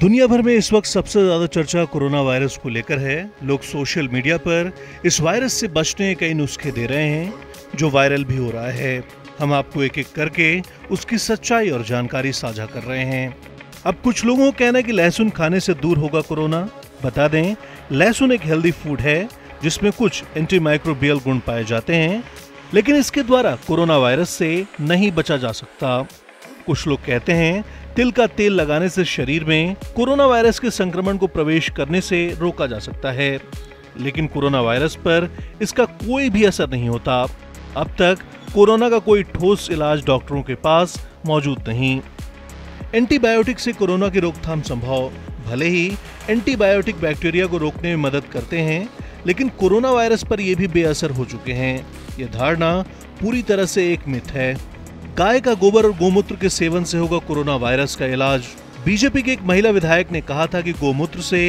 दुनिया भर में इस वक्त सबसे ज़्यादा चर्चा कोरोना वायरस को लेकर है। लोग सोशल मीडिया पर इस वायरस से बचने कई नुस्खे दे रहे हैं, जो वायरल भी हो रहा है। हम आपको एक एक करके उसकी सच्चाई और जानकारी साझा कर रहे हैं। अब कुछ लोगों का कहना है कि लहसुन खाने से दूर होगा कोरोना। बता दें, लहसुन एक हेल्दी फ़ूड है, जिसमें कुछ एंटी माइक्रोबियल गुण पाए जाते हैं, लेकिन इसके द्वारा कोरोना वायरस से नहीं बचा जा सकता। कुछ लोग कहते हैं, तिल का तेल लगाने से शरीर में कोरोना वायरस के संक्रमण को प्रवेश करने से रोका जा सकता है। लेकिन कोरोना वायरस पर इसका कोई भी असर नहीं होता। अब तक कोरोना का कोई ठोस इलाज डॉक्टरों के पास मौजूद नहीं। एंटीबायोटिक से कोरोना की रोकथाम संभव। भले ही एंटीबायोटिक बैक्टीरिया को रोकने में मदद करते हैं, लेकिन कोरोना वायरस पर यह भी बेअसर हो चुके हैं। यह धारणा पूरी तरह से एक मिथ है। गाय का गोबर और गोमूत्र के सेवन से होगा कोरोना वायरस का इलाज। बीजेपी के एक महिला विधायक ने कहा था कि गोमूत्र से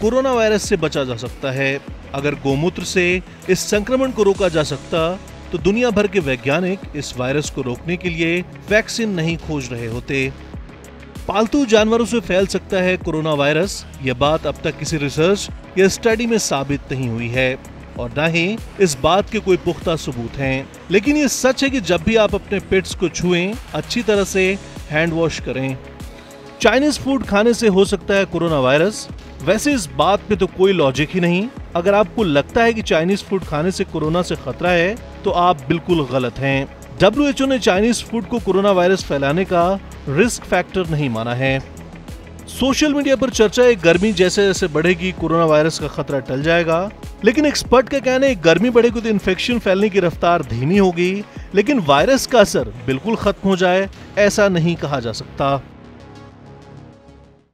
कोरोना वायरस से बचा जा सकता है। अगर गोमूत्र से इस संक्रमण को रोका जा सकता तो दुनिया भर के वैज्ञानिक इस वायरस को रोकने के लिए वैक्सीन नहीं खोज रहे होते। पालतू जानवरों से फैल सकता है कोरोना वायरस। यह बात अब तक किसी रिसर्च या स्टडी में साबित नहीं हुई है। और न ही इस बात के कोई पुख्ता सबूत हैं। लेकिन ये सच है कि जब भी आप अपने पेट्स को छुएँ, अच्छी तरह से हैंड वॉश करें। चाइनीज़ फ़ूड खाने से हो सकता है कोरोना वायरस। वैसे इस बात पे तो कोई लॉजिक ही नहीं। अगर आपको लगता है कि चाइनीज़ फ़ूड खाने से कोरोना से खतरा है तो आप बिल्कुल गलत हैं। डब्ल्यू ने चाइनीज़ फ़ूड को कोरोना वायरस फैलाने का रिस्क फैक्टर नहीं माना है। सोशल मीडिया पर चर्चा है, गर्मी जैसे जैसे बढ़ेगी, कोरोना वायरस का खतरा टल जाएगा। लेकिन एक्सपर्ट का कहना है, गर्मी बढ़ेगी तो इन्फेक्शन फैलने की रफ्तार धीमी होगी। लेकिन वायरस का असर बिल्कुल खत्म हो जाए, ऐसा नहीं कहा जा सकता।